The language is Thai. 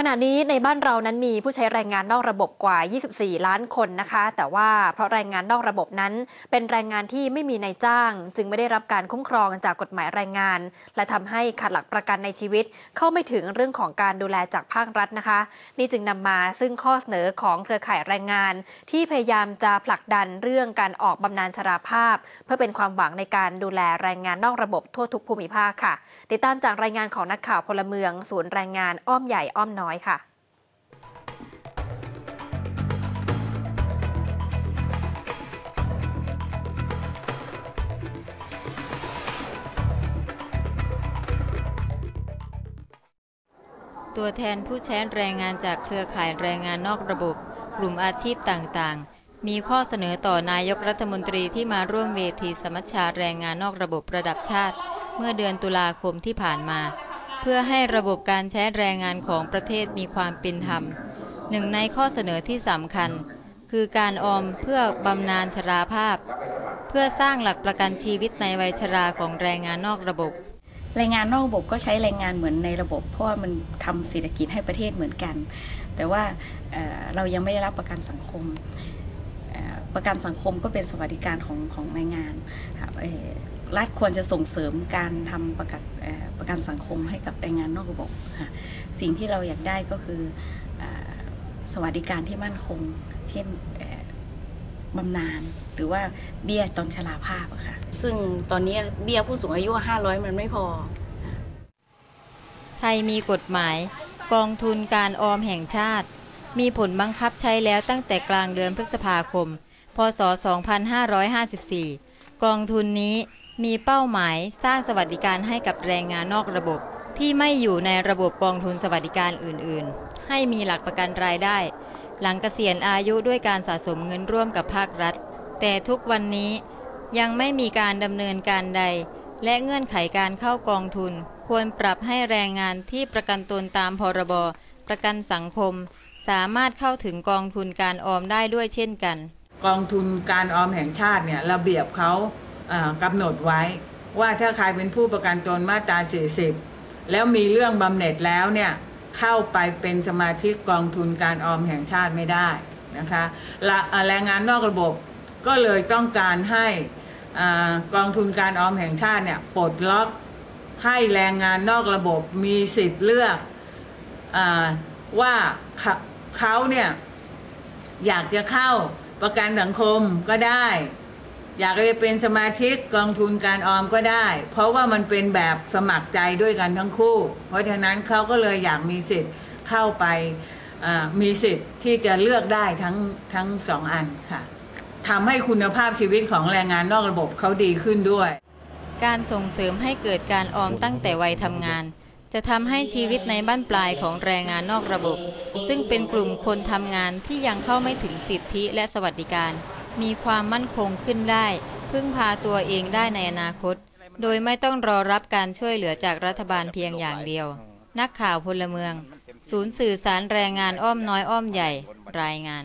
ขณะนี้ในบ้านเรานั้นมีผู้ใช้แรงงานนอกระบบกว่า 24 ล้านคนนะคะ แต่ว่าเพราะแรงงานนอกระบบนั้น เป็นแรงงานที่ไม่มีนายจ้าง จึงไม่ได้รับการคุ้มครองจากกฎหมายแรงงาน และทำให้ขาดหลักประกันในชีวิต เข้าไม่ถึงเรื่องของการดูแลจากภาครัฐนะคะ นี่จึงนำมาซึ่งข้อเสนอของเครือข่ายแรงงาน ที่พยายามจะผลักดันเรื่องการออกบำนาญชราภาพ เพื่อเป็นความหวังในการดูแลแรงงานนอกระบบทั่วทุกภูมิภาคค่ะ ติดตามจากรายงานของนักข่าวพลเมือง ศูนย์แรงงานอ้อมใหญ่อ้อมน้อยค่ะตัวแทนผู้ใช้แรงงานจากเครือข่ายแรงงานนอกระบบ กลุ่มอาชีพต่างๆ มีข้อเสนอต่อนายกรัฐมนตรีที่มาร่วมเวทีสมัชชาแรงงานนอกระบบระดับชาติ เมื่อเดือนตุลาคมที่ผ่านมา เพื่อให้ระบบการใช้แรงงานของประเทศมีความเป็นธรรม หนึ่งในข้อเสนอที่สำคัญ คือการออมเพื่อบำนาญชราภาพ เพื่อสร้างหลักประกันชีวิตในวัยชราของแรงงานนอกระบบแรงงานนอกระบบก็ใช้แรงงานเหมือนในระบบ เพราะว่ามันทำเศรษฐกิจให้ประเทศเหมือนกัน แต่ว่าเรายังไม่ได้รับประกันสังคม ประกันสังคมก็เป็นสวัสดิการของของแรงงานค รัฐควรจะส่งเสริมการทำประกันประกันสังคมให้กับแรงงานนอกระบบค่ะสิ่งที่เราอยากได้ก็คืออสวัสดิการที่มั่นคง เช่นบำนาญหรือว่าเบี้ยตอนชราภาพค่ะ ซึ่งตอนนี้เบี้ยผู้สูงอายุ 500 มันไม่พอ ไทยมีกฎหมาย กองทุนการออมแห่งชาติ มีผลบังคับใช้แล้วตั้งแต่กลางเดือนพฤษภาคม พศ 2554 กองทุนนี้ มีเป้าหมายสร้างสวัสดิการให้กับแรงงานนอกระบบ ที่ไม่อยู่ในระบบกองทุนสวัสดิการอื่น ๆ ให้มีหลักประกันรายได้ หลังเกษียณอายุด้วยการสะสมเงินร่วมกับภาครัฐ แต่ทุกวันนี้ยังไม่มีการดำเนินการใด และเงื่อนไขการเข้ากองทุน ควรปรับให้แรงงานที่ประกันตนตามพรบประกันสังคม สามารถเข้าถึงกองทุนการออมได้ด้วยเช่นกัน กองทุนการออมแห่งชาติเนี่ยระเบียบเขา กำหนดไว้ ว่าถ้าใครเป็นผู้ประกันตนมาตรา40 แล้วมีเรื่องบำเหน็จแล้วเนี่ยเข้าไปเป็นสมาชิกกองทุนการออมแห่งชาติไม่ได้นะคะแรงงานนอกระบบก็เลยต้องการให้กองทุนการออมแห่งชาติเนี่ยปลดล็อกให้แรงงานนอกระบบมีสิทธิ์เลือกอว่าเขาเขาเนี่ยอยากจะเข้าประกันสังคมก็ได้ อยากจะเป็นสมาชิกกองทุนการออมก็ได้ เพราะว่ามันเป็นแบบสมัครใจด้วยกันทั้งคู่ เพราะฉะนั้นเขาก็เลยอยากมีสิทธิ์เข้าไปมีสิทธิ์ที่จะเลือกได้ทั้งทั้งสองอันค่ะทำให้คุณภาพชีวิตของแรงงานนอกระบบเขาดีขึ้นด้วย การส่งเสริมให้เกิดการออมตั้งแต่วัยทำงาน จะทำให้ชีวิตในบ้านปลายของแรงงานนอกระบบ ซึ่งเป็นกลุ่มคนทำงานที่ยังเข้าไม่ถึงสิทธิและสวัสดิการ มีความมั่นคงขึ้นได้ พึ่งพาตัวเองได้ในอนาคต โดยไม่ต้องรอรับการช่วยเหลือจากรัฐบาลเพียงอย่างเดียว นักข่าวพลเมือง ศูนย์สื่อสารแรงงานอ้อมน้อยอ้อมใหญ่ รายงาน